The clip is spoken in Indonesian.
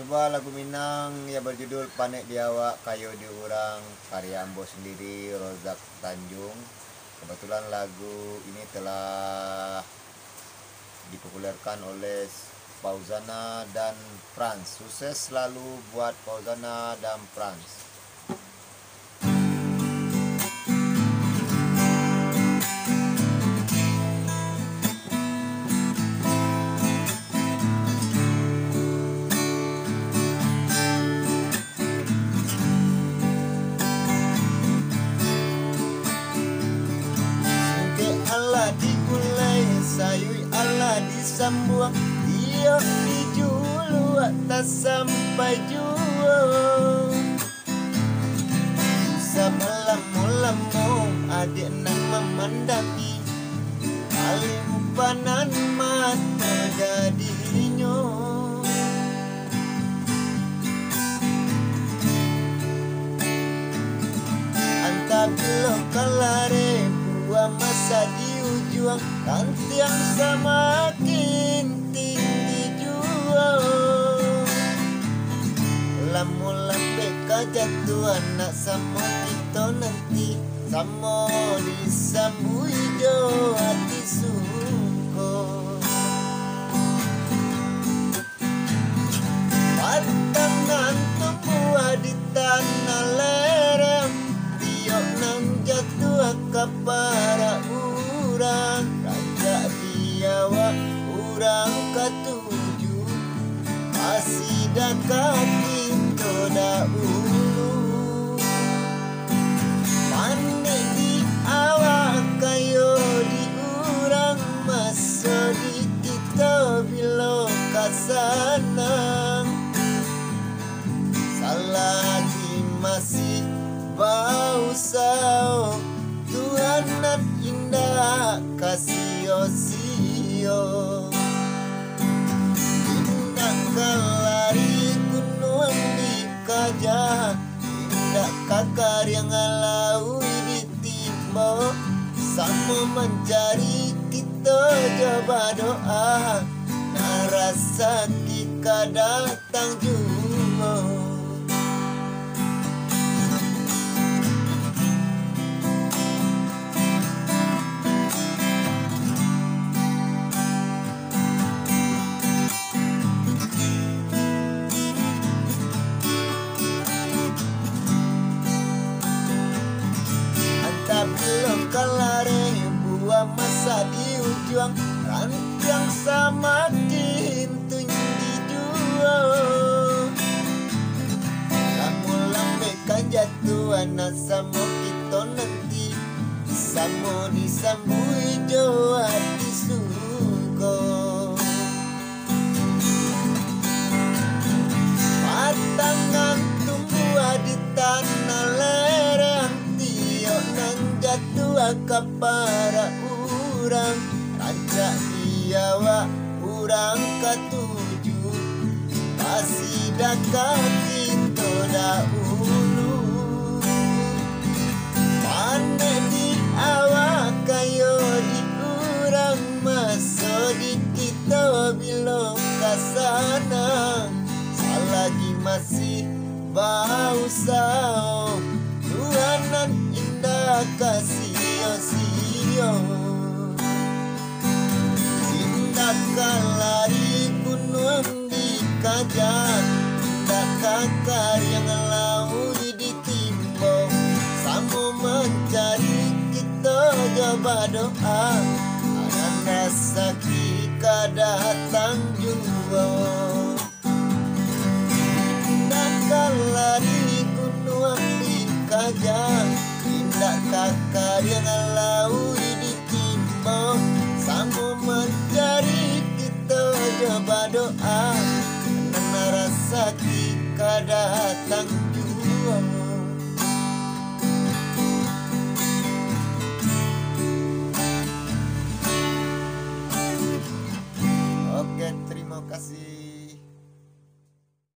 sebuah lagu Minang yang berjudul Panek Diawa Kayu Diurang karya Ambo sendiri Rozak Tanjung. Kebetulan lagu ini telah dipopulerkan oleh Pauzana dan Franz sukses selalu buat Pauzana dan Franz Disambuang Dia dijulu atas sampai jua. Sabalamu-lamu adik nang memandangi Alimpanan mata jadinya Antap lo kalare buah masa di berjuang kan tiang semakin jatuh anak sama kita nanti. Sama disambui jo hati suko Patangan tumbuh di tanah lereng. Tiok nang jatuh kapara urang. Raja diawa urang ketujuh Masih dekat pintu dahulu kasana Salagi masih bau sao Tuhan indah kasih sio. Indah kalari gunung di kajah. Indah kakar yang alau di timbo Sama mencari kita coba doa Narasa kita datang jumlah belum kalare buah masa di ujung rantiang sama sama kita nanti. Sama disambui jo hati suko Patangan tumbuh di tanah lereng. Tiok nang jatuh para urang. Raja diawa urang ketujuh. Masih dekat kita dahulu kasana Selagi masih bau sao Tuhanan indah kasih sio Indah kalari gunung di kajak Indah kakar yang lauri di timbo Samo mencari kita coba doa. Ananda sakika datang di kajak Indah kakar yang lauri di timbo Sanggup mencari kita coba doa. Karena rasa kita datang